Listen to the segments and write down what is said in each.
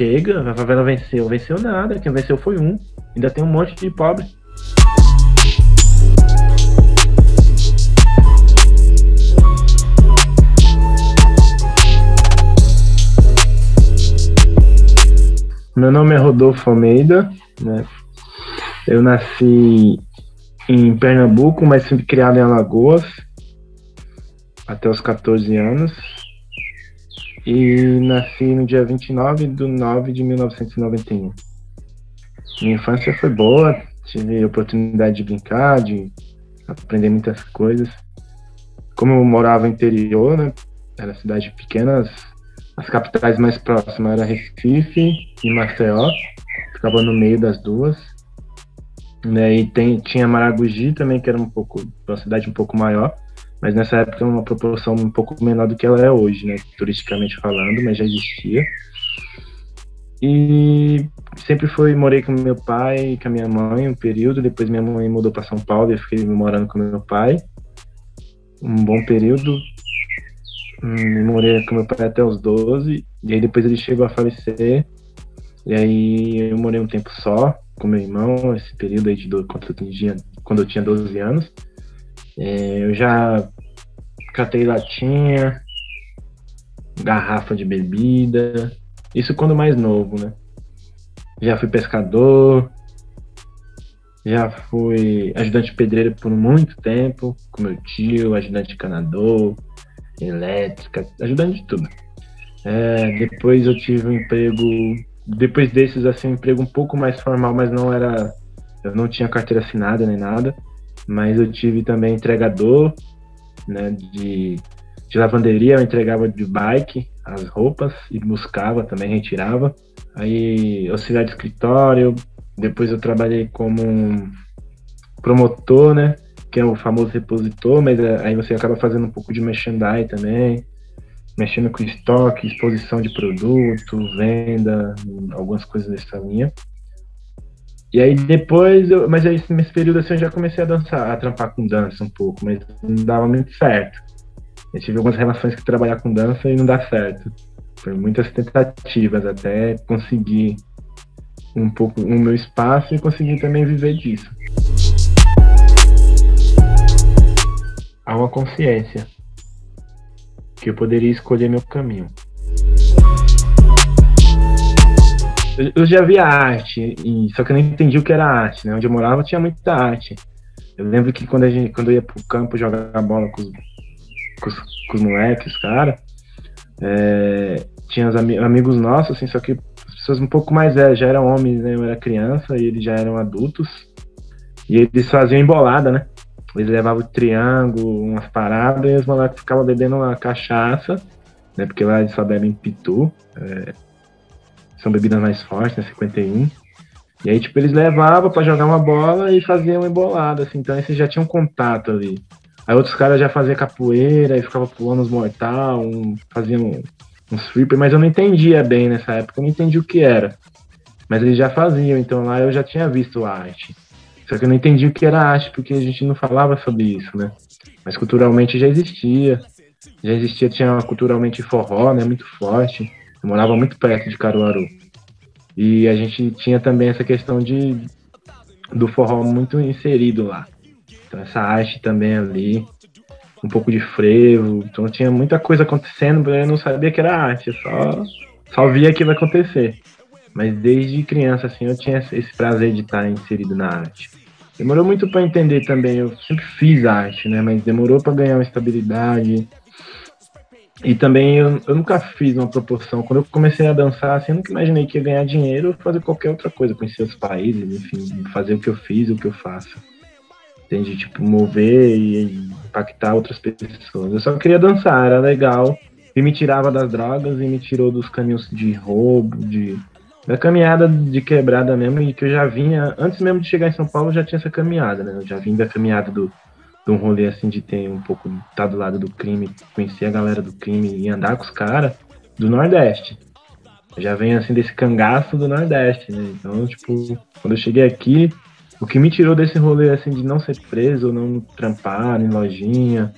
chega, a favela venceu. Venceu nada, quem venceu foi um. Ainda tem um monte de pobre. Meu nome é Rodolfo Almeida, né? Eu nasci em Pernambuco, mas sempre criado em Alagoas até os 14 anos. E nasci no dia 29 de 9 de 1991. Minha infância foi boa, tive a oportunidade de brincar, de aprender muitas coisas. Como eu morava no interior, né? Era cidade pequena, as capitais mais próximas eram Recife e Maceió, ficava no meio das duas. Né, e tem, tinha Maragogi também, que era um pouco, uma cidade um pouco maior, mas nessa época uma proporção um pouco menor do que ela é hoje, né, turisticamente falando, mas já existia. E sempre foi, morei com meu pai e com a minha mãe um período, depois minha mãe mudou para São Paulo e eu fiquei morando com meu pai um bom período, Hum, morei com meu pai até os 12, e aí depois ele chegou a falecer. E aí eu morei um tempo só com meu irmão, esse período aí de do, quando, eu tinha, quando eu tinha 12 anos. É, eu já catei latinha, garrafa de bebida, isso quando mais novo, né? Já fui pescador, já fui ajudante pedreiro por muito tempo, com meu tio, ajudante canador, elétrica, ajudando de tudo. É, depois eu tive um emprego, depois desses, assim, um emprego um pouco mais formal, mas não era, eu não tinha carteira assinada nem nada, mas eu tive também entregador, né, de, de lavanderia, eu entregava de bike as roupas e buscava também, retirava. Aí, auxiliar de escritório, depois eu trabalhei como promotor, né, que é o famoso repositor, mas é, aí você acaba fazendo um pouco de merchandising também, mexendo com estoque, exposição de produto, venda, algumas coisas dessa linha. E aí depois, eu, mas aí nesse período assim eu já comecei a dançar, a trampar com dança um pouco, mas não dava muito certo. Eu tive algumas relações que trabalhar com dança e não dá certo. Foi muitas tentativas até conseguir um pouco o meu espaço e conseguir também viver disso. há uma consciência que eu poderia escolher meu caminho. Eu já via arte, só que eu não entendi o que era arte, né? Onde eu morava tinha muita arte. Eu lembro que quando, a gente, quando eu ia pro campo jogar bola com os, com os, com os moleques, cara, é, tinha os ami amigos nossos, assim, só que pessoas um pouco mais velhas, já eram homens, né? Eu era criança e eles já eram adultos. E eles faziam embolada, né? Eles levavam o triângulo, umas paradas, e os moleques ficavam bebendo uma cachaça, né? Porque lá eles só bebem pitu. É, são bebidas mais fortes, né? 51. E aí, tipo, eles levavam para jogar uma bola e faziam embolada, assim. Então, esses já tinham contato ali. Aí outros caras já faziam capoeira e ficavam pulando os mortal, um, faziam uns flipper, mas eu não entendia bem nessa época, eu não entendi o que era. Mas eles já faziam, então lá eu já tinha visto arte. Só que eu não entendi o que era arte, porque a gente não falava sobre isso, né? Mas culturalmente já existia. Já existia, tinha culturalmente forró, né? Muito forte. Eu morava muito perto de Caruaru. E a gente tinha também essa questão de do forró muito inserido lá. Então essa arte também ali, um pouco de frevo. Então tinha muita coisa acontecendo, eu não sabia que era arte, eu só, só via aquilo acontecer. Mas desde criança, assim, eu tinha esse prazer de estar inserido na arte. Demorou muito para entender também. Eu sempre fiz arte, né? Mas demorou para ganhar uma estabilidade. E também eu, eu, nunca fiz uma proporção. Quando eu comecei a dançar, assim, eu nunca imaginei que ia ganhar dinheiro ou fazer qualquer outra coisa, conhecer os países, enfim, fazer o que eu fiz, o que eu faço. Entende? Tipo, mover e impactar outras pessoas. Eu só queria dançar, era legal. E me tirava das drogas e me tirou dos caminhos de roubo, de da caminhada de quebrada mesmo, e que eu já vinha, antes mesmo de chegar em São Paulo, eu já tinha essa caminhada, né? Eu já vim da caminhada do, de um rolê assim de ter um pouco, tá do lado do crime, conhecer a galera do crime e andar com os caras do Nordeste. Eu já venho assim desse cangaço do Nordeste, né? Então, tipo, quando eu cheguei aqui, o que me tirou desse rolê assim de não ser preso, ou não trampar em lojinha,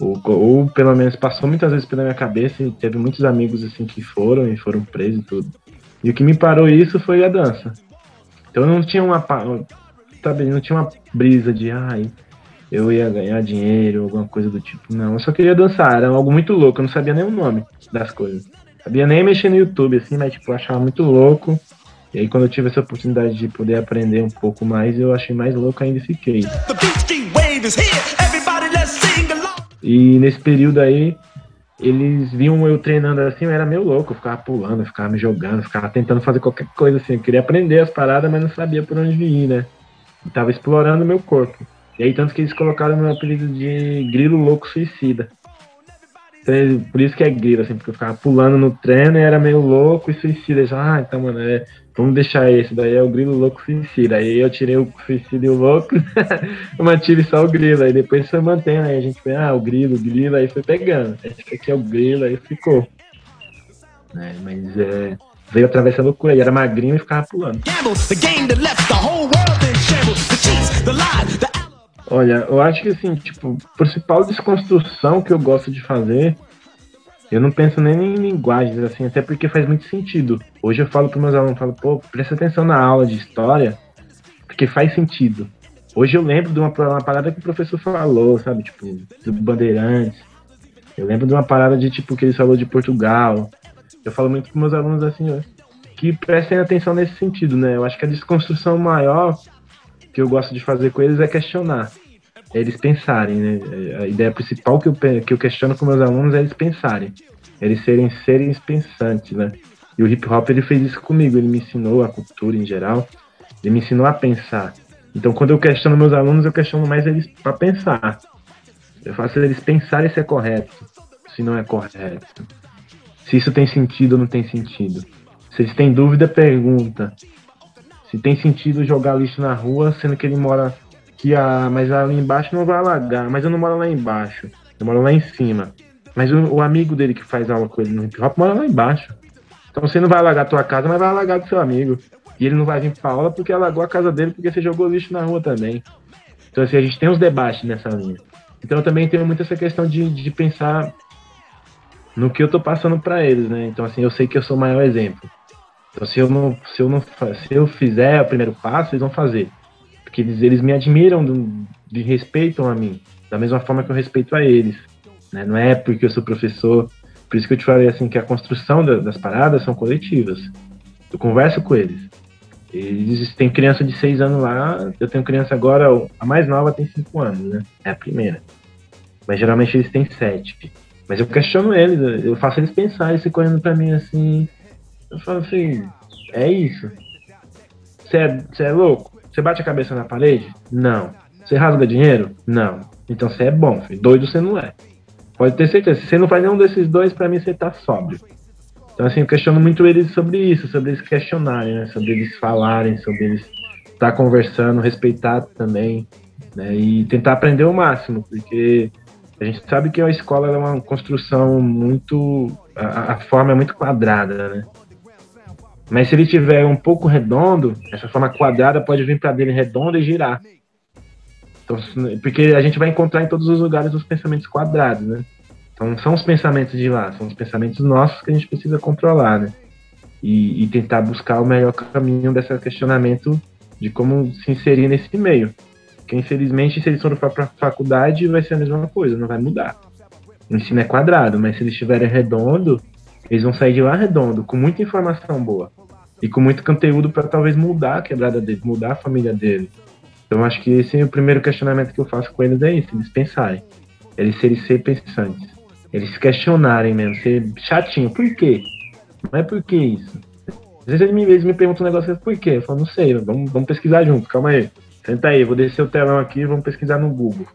ou, ou pelo menos passou muitas vezes pela minha cabeça e teve muitos amigos assim que foram e foram presos e tudo E o que me parou isso foi a dança. Então eu não tinha uma, sabe, não tinha uma brisa de, ai, eu ia ganhar dinheiro, alguma coisa do tipo. Não, eu só queria dançar, era algo muito louco, eu não sabia nem o nome das coisas. Sabia nem mexer no YouTube, assim, mas tipo, eu achava muito louco. E aí quando eu tive essa oportunidade de poder aprender um pouco mais, eu achei mais louco ainda e fiquei. E nesse período aí, eles viam eu treinando assim, eu era meio louco, eu ficava pulando, eu ficava me jogando, eu ficava tentando fazer qualquer coisa assim. Eu queria aprender as paradas, mas não sabia por onde ir, né? Eu tava explorando o meu corpo. E aí, tanto que eles colocaram meu apelido de Grilo Louco Suicida. Então, por isso que é grilo, assim, porque eu ficava pulando no treino e era meio louco e suicida. Eu, ah, então, mano, é, vamos deixar esse, daí é o grilo louco suicida. Aí eu tirei o suicida e o louco, eu mantive só o grilo. Aí depois foi mantendo, aí a gente foi, ah, o grilo, o grilo, aí foi pegando. Esse aqui é o grilo, aí ficou. É, mas é, veio através da loucura, ele era magrinho e ficava pulando. Olha, eu acho que assim, tipo, principal desconstrução que eu gosto de fazer, eu não penso nem em linguagens, assim, até porque faz muito sentido. Hoje eu falo para meus alunos, falo, pô, presta atenção na aula de história, porque faz sentido. Hoje eu lembro de uma, uma parada que o professor falou, sabe, tipo, do Bandeirantes. Eu lembro de uma parada de, tipo, que ele falou de Portugal. Eu falo muito com meus alunos, assim, ó, que prestem atenção nesse sentido, né? Eu acho que a desconstrução maior que eu gosto de fazer com eles é questionar eles pensarem, né? A ideia principal que eu, que eu questiono com meus alunos é eles pensarem, eles serem seres pensantes, né? E o hip hop ele fez isso comigo, ele me ensinou a cultura em geral, ele me ensinou a pensar. Então, quando eu questiono meus alunos, eu questiono mais eles para pensar. Eu faço eles pensarem se é correto, se não é correto, se isso tem sentido ou não tem sentido. Se eles têm dúvida, pergunta. Se tem sentido jogar lixo na rua, sendo que ele mora que mas ali embaixo não vai alagar, mas eu não moro lá embaixo, eu moro lá em cima. Mas o, o amigo dele que faz aula com ele no hip hop mora lá embaixo. Então você não vai alagar a tua casa, mas vai alagar do seu amigo. E ele não vai vir pra aula porque alagou a casa dele porque você jogou lixo na rua também. Então assim, a gente tem uns debates nessa linha. Então eu também tenho muito essa questão de, de pensar no que eu tô passando para eles, né? Então assim, eu sei que eu sou o maior exemplo. Então se eu não, se eu não, se eu fizer o primeiro passo, eles vão fazer porque eles, eles me admiram, de respeitam a mim, da mesma forma que eu respeito a eles. Né? Não é porque eu sou professor, por isso que eu te falei assim que a construção da, das paradas são coletivas. Eu converso com eles. Eles têm criança de seis anos lá, eu tenho criança agora, a mais nova tem cinco anos, né? É a primeira. Mas geralmente eles têm sete. Mas eu questiono eles, eu faço eles pensar, eles ficam olhando pra mim assim. Eu falo assim, é isso. Você é, é louco? Você bate a cabeça na parede? Não. Você rasga dinheiro? Não. Então você é bom, filho. Doido você não é. Pode ter certeza. Se você não faz nenhum desses dois, para mim você tá sóbrio. Então, assim, eu questiono muito eles sobre isso, sobre eles questionarem, né? Sobre eles falarem, sobre eles estar tá conversando, respeitar também, né? E tentar aprender o máximo, porque a gente sabe que a escola é uma construção muito. A, a forma é muito quadrada, né? Mas se ele tiver um pouco redondo, essa forma quadrada pode vir para dele redonda e girar. Então, porque a gente vai encontrar em todos os lugares os pensamentos quadrados, né? Então são os pensamentos de lá, são os pensamentos nossos que a gente precisa controlar, né? E, e tentar buscar o melhor caminho desse questionamento de como se inserir nesse meio. Porque infelizmente, se eles forem para faculdade, vai ser a mesma coisa, não vai mudar. O ensino é quadrado, mas se eles estiverem redondo, eles vão sair de lá redondo, com muita informação boa e com muito conteúdo para talvez mudar a quebrada dele, mudar a família dele. Então acho que esse é o primeiro questionamento que eu faço com eles é isso, eles pensarem, eles serem ser pensantes, eles questionarem mesmo, ser chatinho, por quê? Não é por que isso? Às vezes eles me, eles me perguntam um negócio, por quê? Eu falo, não sei, vamos, vamos pesquisar junto, calma aí. Senta aí, vou descer o telão aqui vamos pesquisar no Google.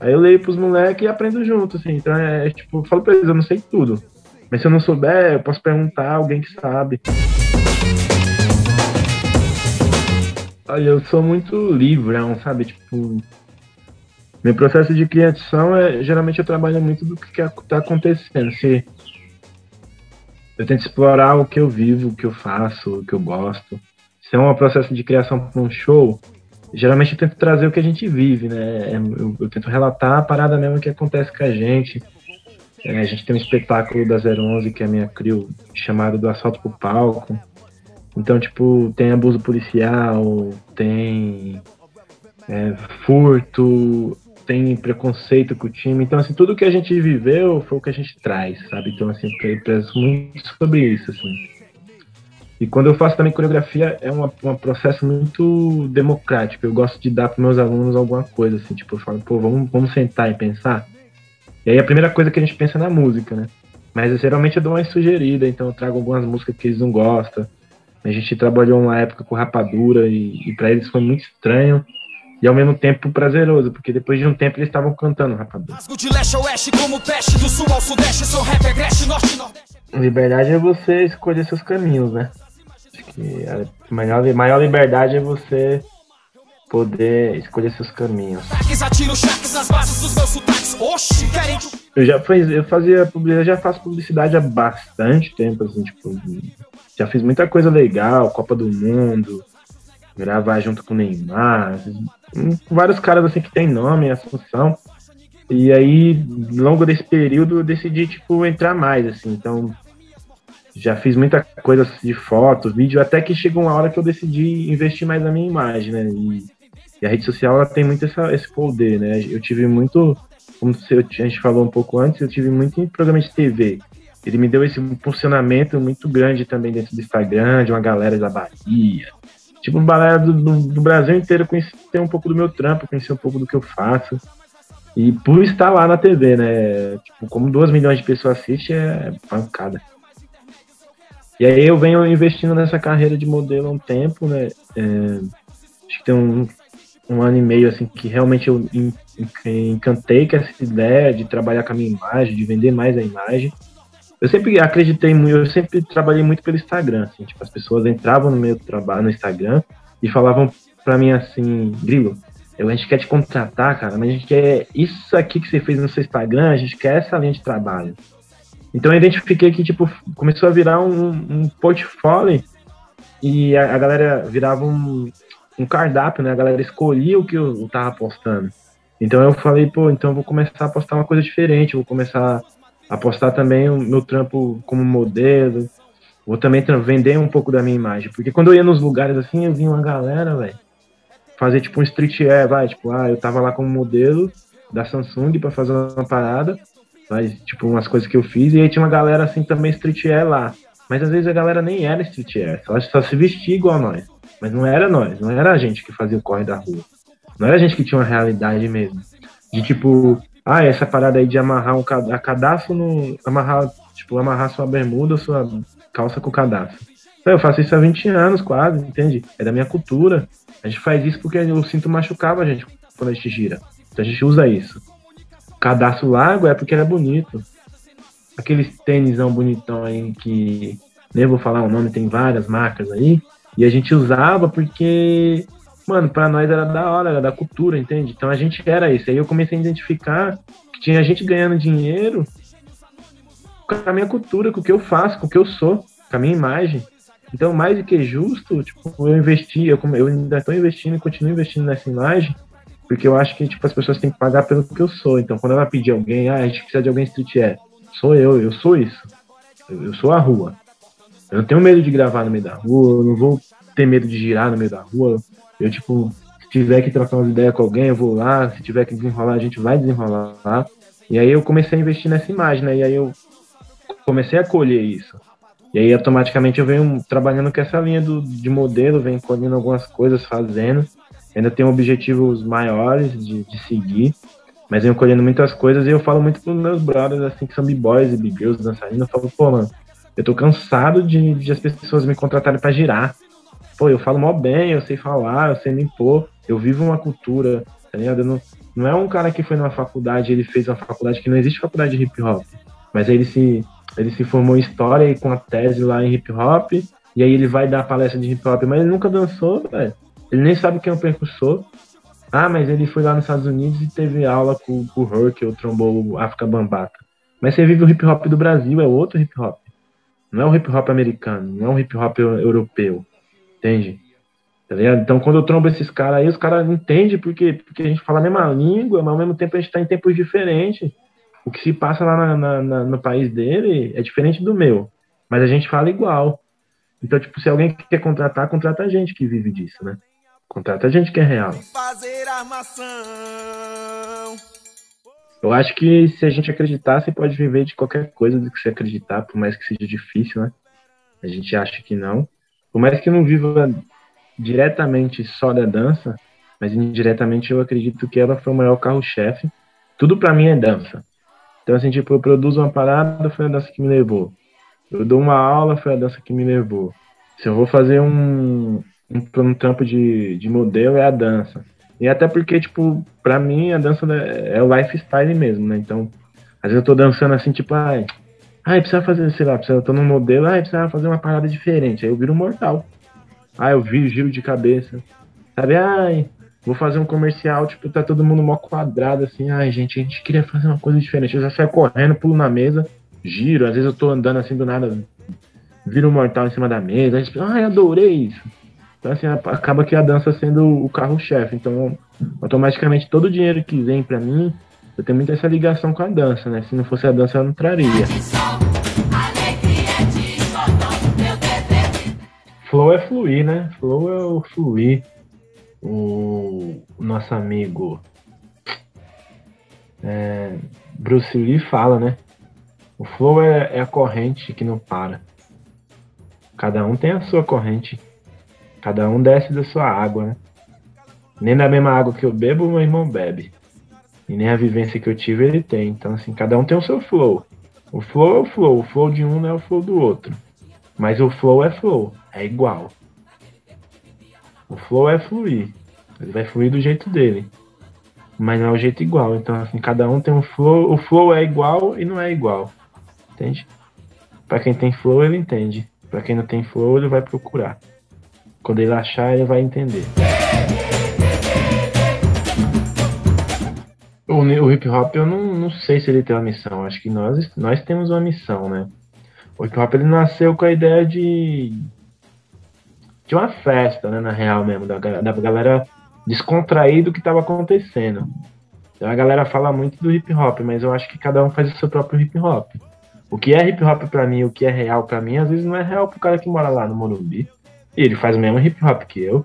Aí eu leio pros moleques e aprendo junto, assim. Então é, é tipo, eu falo pra eles, eu não sei tudo. Mas se eu não souber, eu posso perguntar a alguém que sabe. Olha, eu sou muito livrão, sabe? Tipo, meu processo de criação é geralmente eu trabalho muito do que está acontecendo. Se eu tento explorar o que eu vivo, o que eu faço, o que eu gosto. Se é um processo de criação para um show, geralmente eu tento trazer o que a gente vive, né? É, eu, eu tento relatar a parada mesmo que acontece com a gente. É, a gente tem um espetáculo da 011 que é a minha crio chamado do Assalto pro Palco Então, tipo, tem abuso policial, tem é, furto, tem preconceito com o time. Então, assim, tudo que a gente viveu foi o que a gente traz, sabe? Então, assim, eu penso muito sobre isso, assim. E quando eu faço também coreografia, é uma, um processo muito democrático. Eu gosto de dar para meus alunos alguma coisa, assim, tipo, eu falo, pô, vamos, vamos sentar e pensar. E aí a primeira coisa que a gente pensa é na música, né? Mas geralmente eu dou uma sugerida, então eu trago algumas músicas que eles não gostam. A gente trabalhou uma época com rapadura e, e para eles foi muito estranho e ao mesmo tempo prazeroso, porque depois de um tempo eles estavam cantando rapadura. Liberdade é você escolher seus caminhos, né? Acho que a maior, maior liberdade é você poder escolher seus caminhos. Eu já fiz, eu fazia eu já faço publicidade há bastante tempo, assim, tipo, já fiz muita coisa legal, Copa do Mundo, gravar junto com o Neymar, vários caras assim que tem nome, Assunção. E aí, longo desse período, eu decidi, tipo, entrar mais, assim. Então, já fiz muita coisa de foto, vídeo, até que chegou uma hora que eu decidi investir mais na minha imagem, né? E, e a rede social, ela tem muito essa, esse poder, né? Eu tive muito, como a gente falou um pouco antes, eu tive muito em programa de TV. Ele me deu esse funcionamento muito grande também dentro do Instagram, de uma galera da Bahia, tipo, uma galera do, do, do, Brasil inteiro conhecer um pouco do meu trampo, conhecer um pouco do que eu faço. E por estar lá na TV, né? Tipo, como 2 milhões de pessoas assistem, é pancada. E aí eu venho investindo nessa carreira de modelo há um tempo, né? É, acho que tem um, um ano e meio, assim, que realmente eu encantei com essa ideia de trabalhar com a minha imagem, de vender mais a imagem. Eu sempre acreditei muito, eu sempre trabalhei muito pelo Instagram, assim, tipo, as pessoas entravam no meu trabalho no Instagram e falavam para mim assim, Grilo, a gente quer te contratar, cara, mas a gente quer isso aqui que você fez no seu Instagram, a gente quer essa linha de trabalho. Então eu identifiquei que, tipo, começou a virar um, um portfólio e a, a, galera virava um, um cardápio, né? A galera escolhia o que eu, eu tava postando. Então eu falei, pô, então eu vou começar a postar uma coisa diferente, vou começar apostar também o meu trampo como modelo, vou também vender um pouco da minha imagem, porque quando eu ia nos lugares assim, eu via uma galera, velho, fazer tipo um street air, vai, tipo, ah, eu tava lá como modelo da Samsung para fazer uma parada, mas tipo umas coisas que eu fiz e aí tinha uma galera assim também street air lá. Mas às vezes a galera nem era street air, só, só se vestia igual a nós. Mas não era nós, não era a gente que fazia o corre da rua. Não era a gente que tinha uma realidade mesmo. De tipo, ah, essa parada aí de amarrar um a cadastro no. amarrar, tipo, amarrar sua bermuda, sua calça com cadastro. Eu faço isso há 20 anos quase, entende? É da minha cultura. A gente faz isso porque o cinto machucava a gente quando a gente gira. Então a gente usa isso. O cadastro largo é porque era bonito. Aqueles tênisão bonitão aí que nem vou falar o nome, tem várias marcas aí. E a gente usava porque mano, pra nós era da hora, era da cultura, entende? Então a gente era isso. Aí eu comecei a identificar que tinha gente ganhando dinheiro com a minha cultura, com o que eu faço, com o que eu sou, com a minha imagem. Então, mais do que justo, tipo, eu investi, eu, eu ainda estou investindo e continuo investindo nessa imagem, porque eu acho que tipo, as pessoas têm que pagar pelo que eu sou. Então, quando ela pedir alguém, ah, a gente precisa de alguém street é, sou eu, eu sou isso. Eu, eu sou a rua. Eu não tenho medo de gravar no meio da rua, eu não vou ter medo de girar no meio da rua. Eu, tipo, se tiver que trocar umas ideias com alguém, eu vou lá. Se tiver que desenrolar, a gente vai desenrolar. E aí eu comecei a investir nessa imagem, né? E aí eu comecei a colher isso. E aí automaticamente eu venho trabalhando com essa linha do, de modelo, venho colhendo algumas coisas, fazendo. Ainda tenho objetivos maiores de, de seguir, mas venho colhendo muitas coisas e eu falo muito pros meus brothers, assim, que são b-boys e b-girls dançarinos, eu falo, pô, mano, eu tô cansado de, de as pessoas me contratarem para girar pô, eu falo mó bem, eu sei falar, eu sei me impor, eu vivo uma cultura, tá ligado? Não, não é um cara que foi numa faculdade, ele fez uma faculdade que não existe faculdade de hip hop, mas ele se, ele se formou em história e com a tese lá em hip hop, e aí ele vai dar palestra de hip hop, mas ele nunca dançou, velho. Ele nem sabe quem é o percussor. Ah, mas ele foi lá nos Estados Unidos e teve aula com, com o Herc, o trombou o África Bambata. Mas você vive o hip hop do Brasil, é outro hip hop. Não é o hip hop americano, não é o hip hop europeu entende? Tá ligado? Então, quando eu trombo esses caras aí, os caras entendem porque, porque a gente fala a mesma língua, mas ao mesmo tempo a gente tá em tempos diferentes. O que se passa lá na, na, na, no país dele é diferente do meu, mas a gente fala igual. Então, tipo, se alguém quer contratar, contrata a gente que vive disso, né? Contrata a gente que é real. Eu acho que se a gente acreditar, você pode viver de qualquer coisa do que você acreditar, por mais que seja difícil, né? A gente acha que não. Por mais que não viva diretamente só da dança, mas indiretamente eu acredito que ela foi o maior carro-chefe. Tudo para mim é dança. Então, assim, tipo, eu produzo uma parada, foi a dança que me levou. Eu dou uma aula, foi a dança que me levou. Se eu vou fazer um, um, um trampo de, de modelo, é a dança. E até porque, tipo, pra mim a dança é o lifestyle mesmo, né? Então, às vezes eu tô dançando assim, tipo, ai, ai, precisa fazer, sei lá, precisa, eu tô num modelo, ai, precisa fazer uma parada diferente. Aí eu viro mortal. Ai, eu vi giro de cabeça. Sabe, ai, vou fazer um comercial, tipo, tá todo mundo mó quadrado, assim, ai, gente, a gente queria fazer uma coisa diferente. Eu já saio correndo, pulo na mesa, giro, às vezes eu tô andando assim do nada, viro mortal em cima da mesa, aí, ai, adorei isso. Então, assim, acaba que a dança sendo o carro-chefe. Então, automaticamente, todo o dinheiro que vem para mim, eu tenho muito essa ligação com a dança, né? Se não fosse a dança, eu não traria. Flow é fluir, né? Flow é o fluir. O, nosso amigo é, Bruce Lee fala, né? O flow é, é a corrente que não para. Cada um tem a sua corrente. Cada um desce da sua água, né? Nem da mesma água que eu bebo, meu irmão bebe. E nem a vivência que eu tive, ele tem. Então, assim, cada um tem o seu flow. O flow é o flow. O flow de um não é o flow do outro. Mas o flow é flow. É igual. O flow é fluir. Ele vai fluir do jeito dele. Mas não é o jeito igual. Então, assim, cada um tem um flow. O flow é igual e não é igual. Entende? Para quem tem flow, ele entende. Para quem não tem flow, ele vai procurar. Quando ele achar, ele vai entender. O, o hip hop, eu não, não sei se ele tem uma missão. Acho que nós, nós temos uma missão, né? O hip hop ele nasceu com a ideia de de uma festa, né, na real mesmo, da, da galera descontrair do que estava acontecendo. Então a galera fala muito do hip hop, mas eu acho que cada um faz o seu próprio hip hop. O que é hip hop para mim, o que é real para mim, às vezes não é real pro cara que mora lá no Morumbi. E ele faz o mesmo hip hop que eu.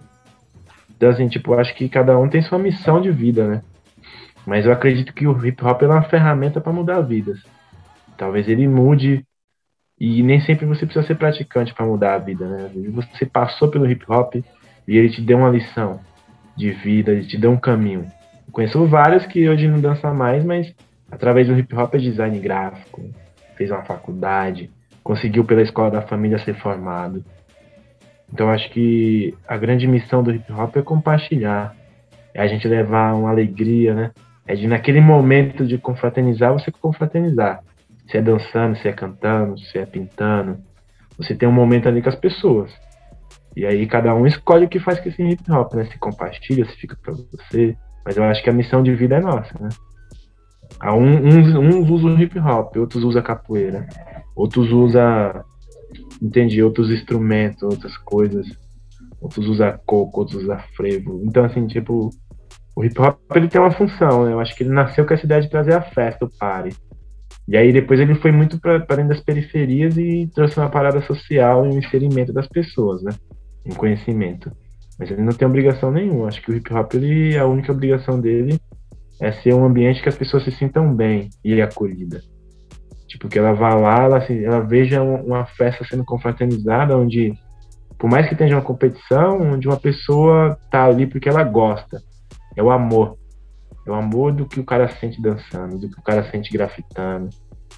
Então, assim, tipo, acho que cada um tem sua missão de vida, né? Mas eu acredito que o hip hop é uma ferramenta para mudar vidas. Talvez ele mude. E nem sempre você precisa ser praticante para mudar a vida, né? Você passou pelo hip hop e ele te deu uma lição de vida, ele te deu um caminho. Eu conheço vários que hoje não dançam mais, mas através do hip hop é design gráfico, fez uma faculdade, conseguiu pela escola da família ser formado. Então acho que a grande missão do hip hop é compartilhar, é a gente levar uma alegria, né? É de naquele momento de confraternizar, você confraternizar. Se é dançando, se é cantando, se é pintando. Você tem um momento ali com as pessoas. E aí cada um escolhe o que faz com esse hip hop, né? Se compartilha, se fica pra você. Mas eu acho que a missão de vida é nossa, né? uns, uns usam hip hop, outros usam capoeira, outros usam entendi, outros instrumentos, outras coisas. Outros usam coco, outros usam frevo. Então, assim, tipo, o hip hop ele tem uma função, né? Eu acho que ele nasceu com essa ideia de trazer a festa, o party. E aí depois ele foi muito para dentro das periferias e trouxe uma parada social e um inserimento das pessoas, né? Um conhecimento. Mas ele não tem obrigação nenhuma. Acho que o hip hop, ele, a única obrigação dele é ser um ambiente que as pessoas se sintam bem e acolhida. Tipo, que ela vá lá, ela, assim, ela veja uma festa sendo confraternizada, onde, por mais que tenha uma competição, onde uma pessoa tá ali porque ela gosta. É o amor. É o amor do que o cara sente dançando, do que o cara sente grafitando,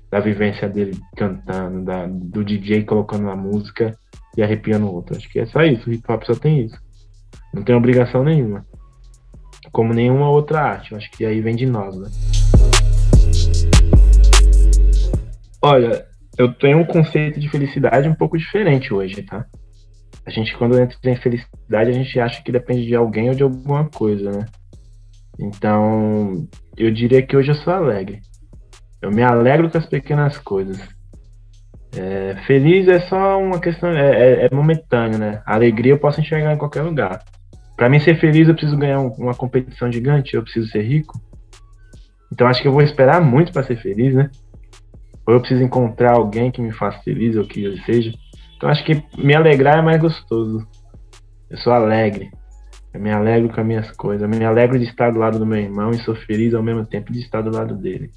da vivência dele cantando, da, do DJ colocando uma música e arrepiando o outro. Acho que é só isso. O hip hop só tem isso. Não tem obrigação nenhuma. Como nenhuma outra arte. Acho que aí vem de nós, né? Olha, eu tenho um conceito de felicidade um pouco diferente hoje, tá? A gente, quando entra em felicidade, a gente acha que depende de alguém ou de alguma coisa, né? Então, eu diria que hoje eu sou alegre. Eu me alegro com as pequenas coisas. É, feliz é só uma questão, é, é, é, momentâneo, né? Alegria eu posso enxergar em qualquer lugar. Para mim ser feliz, eu preciso ganhar uma competição gigante, eu preciso ser rico. Então acho que eu vou esperar muito para ser feliz, né? ou eu preciso encontrar alguém que me faça feliz, ou que eu seja. Então acho que me alegrar é mais gostoso. Eu sou alegre. Eu me alegro com as minhas coisas. Eu me alegro de estar do lado do meu irmão e sou feliz ao mesmo tempo de estar do lado dele.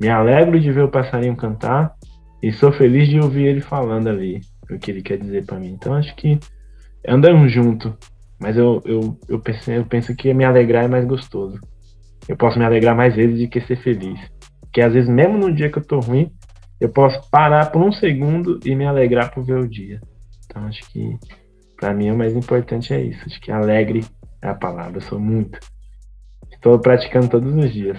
Me alegro de ver o passarinho cantar e sou feliz de ouvir ele falando ali o que ele quer dizer para mim. Então acho que andam junto, mas eu, eu, eu, penso, eu penso que me alegrar é mais gostoso. Eu posso me alegrar mais vezes do que ser feliz. Porque às vezes, mesmo no dia que eu tô ruim, eu posso parar por um segundo e me alegrar por ver o dia. Então acho que para mim o mais importante é isso. Acho que alegre é a palavra. Eu sou muito. Estou praticando todos os dias.